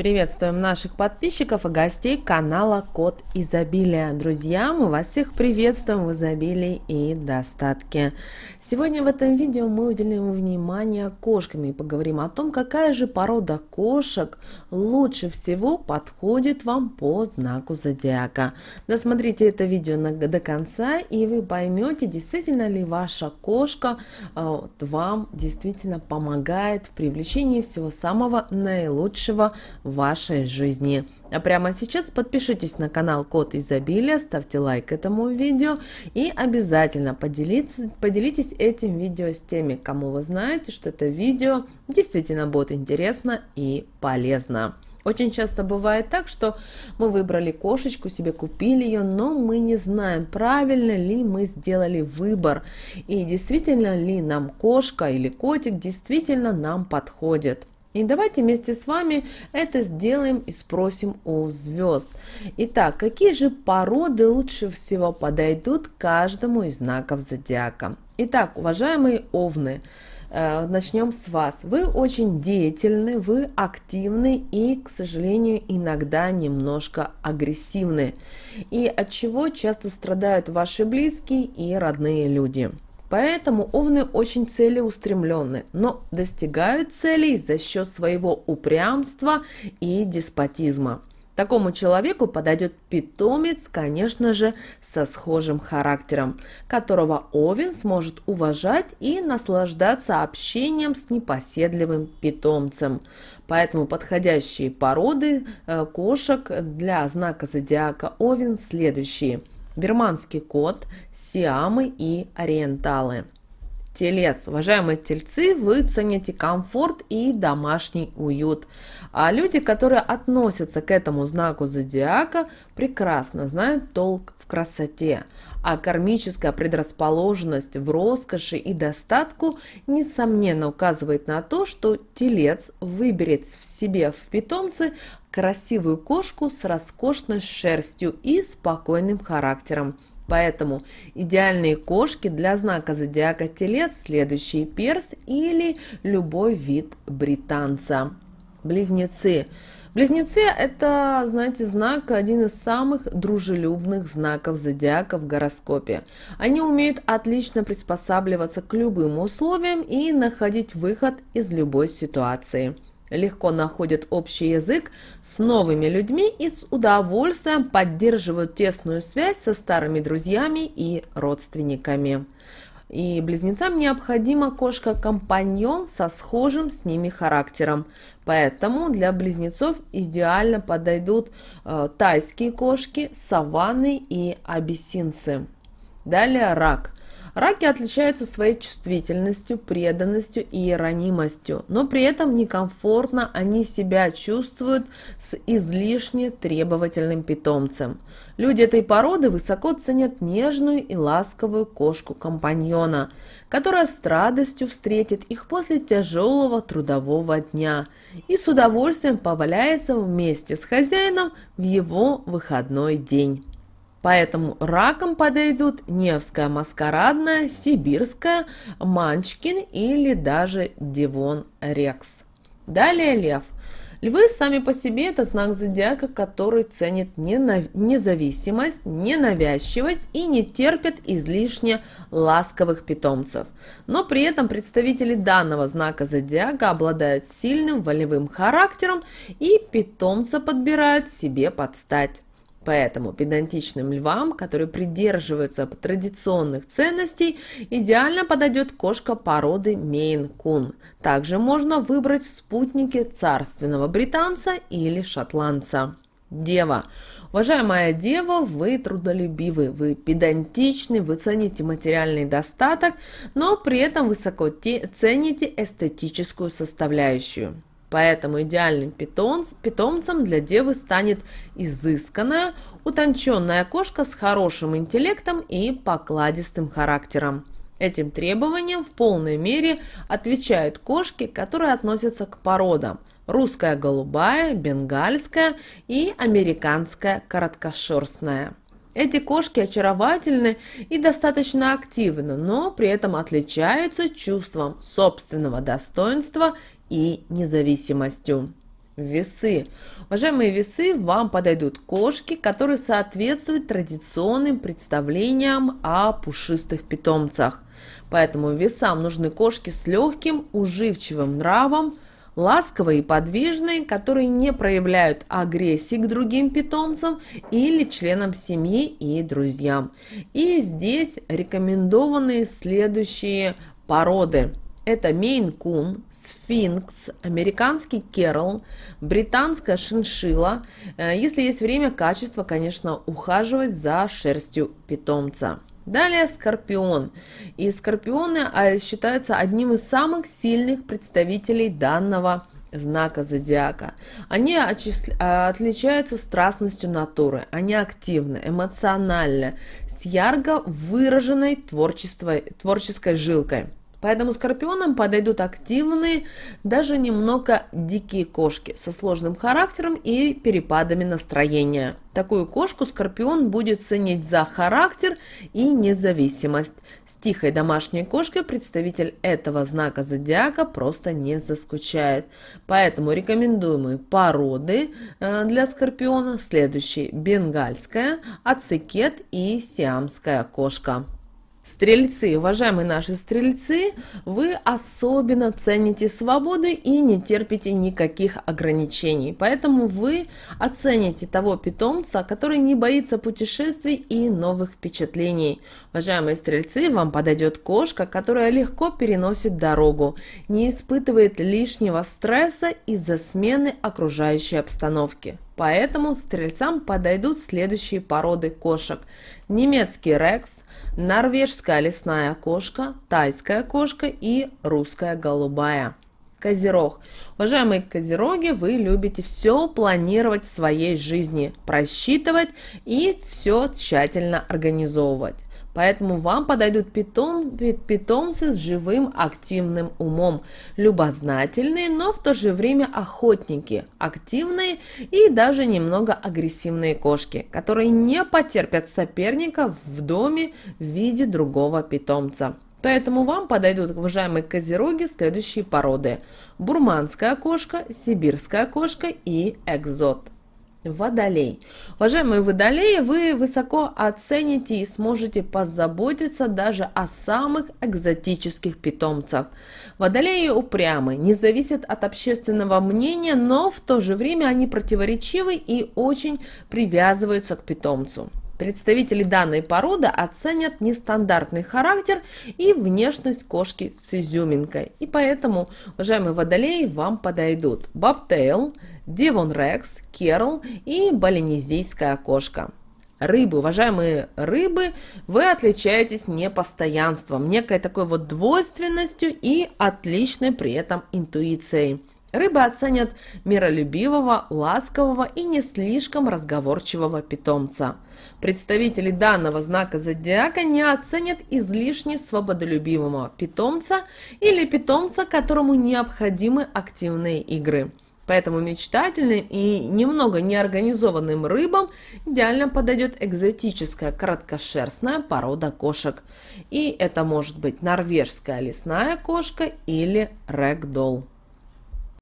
Приветствуем наших подписчиков и гостей канала Код Изобилия. Друзья, мы вас всех приветствуем в изобилии и достатке. Сегодня в этом видео мы уделим внимание кошкам и поговорим о том, какая же порода кошек лучше всего подходит вам по знаку зодиака. Досмотрите это видео до конца и вы поймете, действительно ли ваша кошка э, вам действительно помогает в привлечении всего самого наилучшего вашей жизни. А прямо сейчас подпишитесь на канал Код Изобилия, ставьте лайк этому видео и обязательно поделитесь, поделитесь этим видео с теми, кому вы знаете, что это видео действительно будет интересно и полезно. Очень часто бывает так, что мы выбрали кошечку, себе купили ее, но мы не знаем, правильно ли мы сделали выбор и действительно ли нам кошка или котик действительно нам подходит. И давайте вместе с вами это сделаем и спросим у звезд. Итак, какие же породы лучше всего подойдут каждому из знаков зодиака? Итак, уважаемые овны, э, начнем с вас. Вы очень деятельны, вы активны и, к сожалению, иногда немножко агрессивны. И от чего часто страдают ваши близкие и родные люди. Поэтому овны очень целеустремленны, но достигают целей за счет своего упрямства и деспотизма. Такому человеку подойдет питомец, конечно же, со схожим характером, которого Овен сможет уважать и наслаждаться общением с непоседливым питомцем. Поэтому подходящие породы э, кошек для знака зодиака Овен следующие – Бирманский кот, сиамы и ориенталы. Телец. Уважаемые тельцы, вы цените комфорт и домашний уют. А люди, которые относятся к этому знаку зодиака, прекрасно знают толк в красоте. А кармическая предрасположенность в роскоши и достатку несомненно указывает на то, что телец выберет в себе в питомце красивую кошку с роскошной шерстью и спокойным характером. Поэтому идеальные кошки для знака зодиака Телец следующий перс или любой вид британца. Близнецы. Близнецы – это, знаете, знак, один из самых дружелюбных знаков зодиака в гороскопе. Они умеют отлично приспосабливаться к любым условиям и находить выход из любой ситуации – легко находят общий язык с новыми людьми и с удовольствием поддерживают тесную связь со старыми друзьями и родственниками. И близнецам необходима кошка-компаньон со схожим с ними характером. Поэтому для близнецов идеально подойдут э, тайские кошки, саванны и абиссинцы. Далее рак. Раки отличаются своей чувствительностью, преданностью и ранимостью, но при этом некомфортно они себя чувствуют с излишне требовательным питомцем. Люди этой породы высоко ценят нежную и ласковую кошку-компаньона, которая с радостью встретит их после тяжелого трудового дня и с удовольствием поваляется вместе с хозяином в его выходной день. Поэтому раком подойдут Невская маскарадная, Сибирская, Манчкин или даже Дивон Рекс. Далее лев. Львы сами по себе это знак зодиака, который ценит независимость, ненавязчивость и не терпит излишне ласковых питомцев. Но при этом представители данного знака зодиака обладают сильным волевым характером и питомца подбирают себе под стать. Поэтому педантичным львам, которые придерживаются традиционных ценностей, идеально подойдет кошка породы Мейн-кун. Также можно выбрать в спутнике царственного британца или шотландца. Дева. Уважаемая дева, вы трудолюбивы, вы педантичны, вы цените материальный достаток, но при этом высоко цените эстетическую составляющую. Поэтому идеальным питомц, питомцем для девы станет изысканная, утонченная кошка с хорошим интеллектом и покладистым характером. Этим требованиям в полной мере отвечают кошки, которые относятся к породам русская голубая, бенгальская и американская короткошерстная. Эти кошки очаровательны и достаточно активны, но при этом отличаются чувством собственного достоинства и независимостью. Весы. Уважаемые весы, вам подойдут кошки, которые соответствуют традиционным представлениям о пушистых питомцах. Поэтому весам нужны кошки с легким, уживчивым нравом, ласковые и подвижные, которые не проявляют агрессии к другим питомцам или членам семьи и друзьям. И здесь рекомендованы следующие породы. Это мейн-кун, сфинкс, американский керл, британская шиншила. Э, если есть время, качество, конечно, ухаживать за шерстью питомца. Далее скорпион. И скорпионы а, считаются одним из самых сильных представителей данного знака зодиака. Они. А, отличаются страстностью натуры, они активны, эмоциональны, с ярко выраженной творческой жилкой. Поэтому скорпионам подойдут активные, даже немного дикие кошки со сложным характером и перепадами настроения. Такую кошку скорпион будет ценить за характер и независимость. С тихой домашней кошкой представитель этого знака зодиака просто не заскучает. Поэтому рекомендуемые породы э, для скорпиона следующие. Бенгальская, ацикет и сиамская кошка. Стрельцы, уважаемые наши стрельцы, вы особенно цените свободы и не терпите никаких ограничений. Поэтому вы оцените того питомца, который не боится путешествий и новых впечатлений. Уважаемые стрельцы, вам подойдет кошка, которая легко переносит дорогу, не испытывает лишнего стресса из-за смены окружающей обстановки. Поэтому стрельцам подойдут следующие породы кошек. Немецкий рекс, норвежская лесная кошка, тайская кошка и русская голубая. Козерог. Уважаемые козероги, вы любите все планировать в своей жизни, просчитывать и все тщательно организовывать. Поэтому вам подойдут питом, питомцы с живым активным умом, любознательные, но в то же время охотники, активные и даже немного агрессивные кошки, которые не потерпят соперника в доме в виде другого питомца. Поэтому вам подойдут, уважаемые козероги, следующие породы. Бурманская кошка, сибирская кошка и экзот. Водолей. Уважаемые водолеи, вы высоко оцените и сможете позаботиться даже о самых экзотических питомцах. Водолеи упрямы, не зависят от общественного мнения, но в то же время они противоречивы и очень привязываются к питомцу. Представители данной породы оценят нестандартный характер и внешность кошки с изюминкой. И поэтому, уважаемые водолеи, вам подойдут бобтейл, Девон Рекс, Керл и балинезийская кошка. Рыбы, уважаемые рыбы, вы отличаетесь непостоянством, некой такой вот двойственностью и отличной при этом интуицией. Рыбы оценят миролюбивого, ласкового и не слишком разговорчивого питомца. Представители данного знака зодиака не оценят излишне свободолюбивого питомца или питомца, которому необходимы активные игры. Поэтому мечтательным и немного неорганизованным рыбам идеально подойдет экзотическая короткошерстная порода кошек. И это может быть норвежская лесная кошка или рэгдолл.